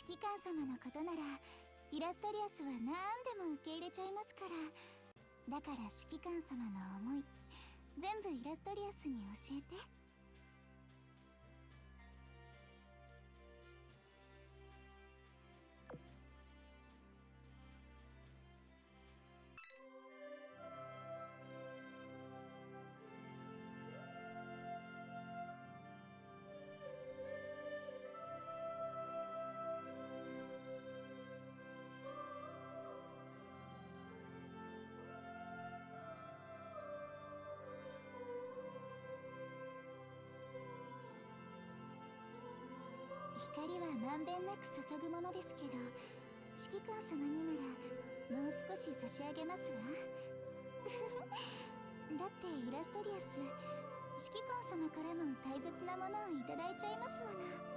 指揮官様のことならイラストリアスは何でも受け入れちゃいますからだから指揮官様の思い全部イラストリアスに教えて。光はまんべんなく注ぐものですけど指揮官様にならもう少し差し上げますわ。だってイラストリアス指揮官様からも大切なものをいただいちゃいますもの。